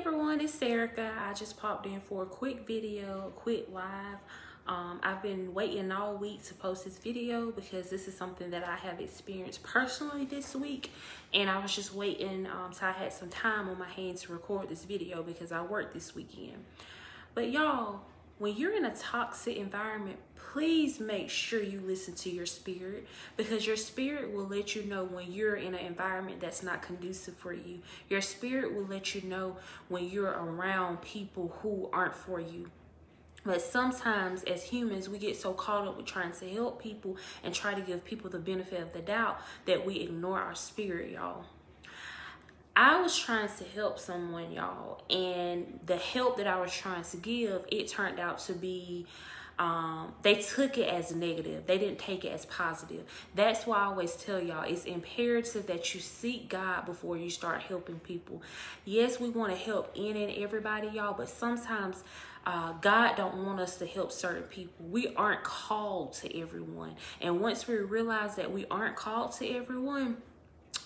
everyone, it's Erika. I just popped in for a quick video, quick live. Um, I've been waiting all week to post this video because this is something that I have experienced personally this week. And I was just waiting um, so I had some time on my hands to record this video because I worked this weekend. But y'all, when you're in a toxic environment, please make sure you listen to your spirit because your spirit will let you know when you're in an environment that's not conducive for you. Your spirit will let you know when you're around people who aren't for you. But sometimes as humans, we get so caught up with trying to help people and try to give people the benefit of the doubt that we ignore our spirit, y'all. I was trying to help someone, y'all, and the help that I was trying to give, it turned out to be um, they took it as negative. They didn't take it as positive. That's why I always tell y'all it's imperative that you seek God before you start helping people. Yes, we want to help in and everybody, y'all, but sometimes uh, God don't want us to help certain people. We aren't called to everyone. And once we realize that we aren't called to everyone,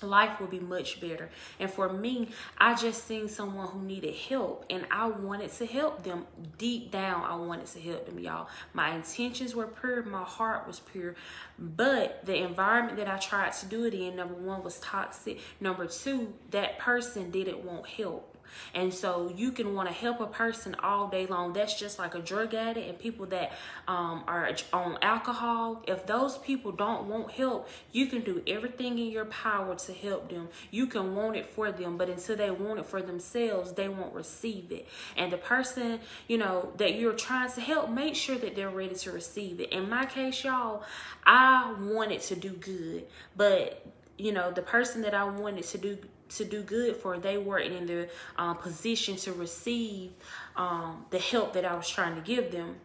life will be much better. And for me, I just seen someone who needed help and I wanted to help them. Deep down, I wanted to help them, y'all. My intentions were pure, my heart was pure. But the environment that I tried to do it in, number one, was toxic. Number two, that person didn't want help. And so you can want to help a person all day long. That's just like a drug addict and people that um, are on alcohol. If those people don't want help, you can do everything in your power to help them. You can want it for them, but until they want it for themselves, they won't receive it. And the person, you know, that you're trying to help, make sure that they're ready to receive it. In my case, y'all, I wanted to do good, but you know, the person that I wanted to do to do good for, they weren't in the um, position to receive um, the help that I was trying to give them.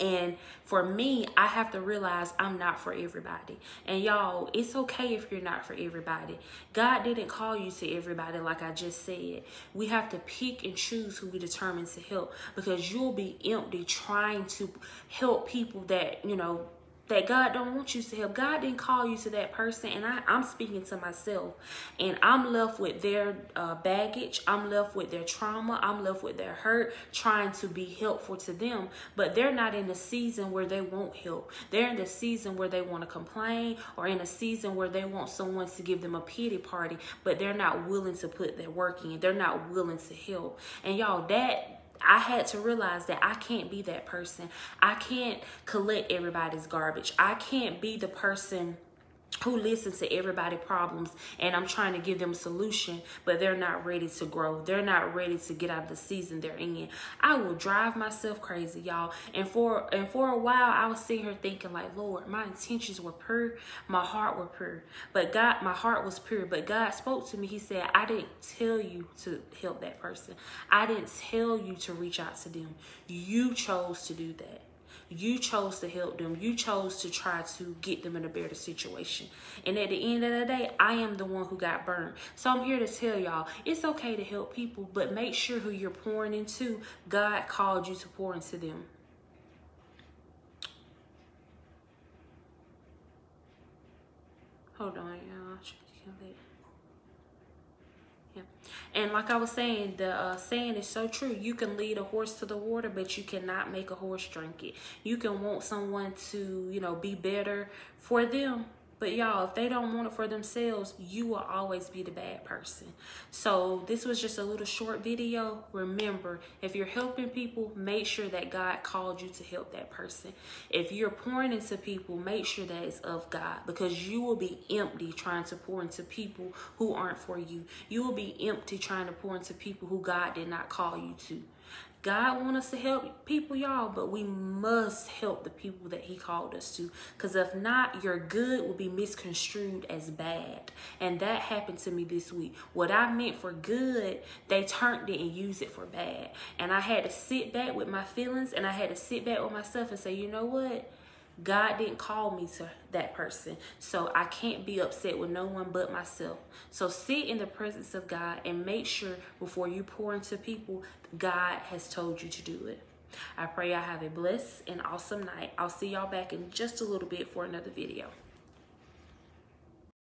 And for me, I have to realize I'm not for everybody. And y'all, it's okay if you're not for everybody. God didn't call you to everybody like I just said. We have to pick and choose who we determine to help because you'll be empty trying to help people that, you know, that God don't want you to help. God didn't call you to that person. And I, am speaking to myself. And I'm left with their uh, baggage. I'm left with their trauma. I'm left with their hurt, trying to be helpful to them. But they're not in a season where they won't help. They're in the season where they want to complain or in a season where they want someone to give them a pity party. But they're not willing to put their work in. They're not willing to help. And y'all, that I had to realize that I can't be that person. I can't collect everybody's garbage. I can't be the person who listens to everybody problems and I'm trying to give them a solution, but they're not ready to grow. They're not ready to get out of the season they're in. I will drive myself crazy, y'all. And for and for a while I was sitting here thinking like, Lord, my intentions were pure, my heart were pure. But God, my heart was pure. But God spoke to me. He said, I didn't tell you to help that person. I didn't tell you to reach out to them. You chose to do that. You chose to help them. You chose to try to get them in a better situation. And at the end of the day, I am the one who got burned. So I'm here to tell y'all, it's okay to help people, but make sure who you're pouring into, God called you to pour into them. Hold on, y'all. And like I was saying, the uh, saying is so true. You can lead a horse to the water, but you cannot make a horse drink it. You can want someone to, you know, be better for them, but y'all, if they don't want it for themselves, you will always be the bad person. So this was just a little short video. Remember, if you're helping people, make sure that God called you to help that person. If you're pouring into people, make sure that it's of God because you will be empty trying to pour into people who aren't for you. You will be empty trying to pour into people who God did not call you to. God want us to help people, y'all, but we must help the people that he called us to. Because if not, your good will be misconstrued as bad. And that happened to me this week. What I meant for good, they turned it and used it for bad. And I had to sit back with my feelings and I had to sit back with myself and say, you know what? God didn't call me to that person. So I can't be upset with no one but myself. So sit in the presence of God and make sure before you pour into people, God has told you to do it. I pray I have a blessed and awesome night. I'll see y'all back in just a little bit for another video.